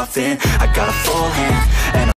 bluffing. I got a full hand and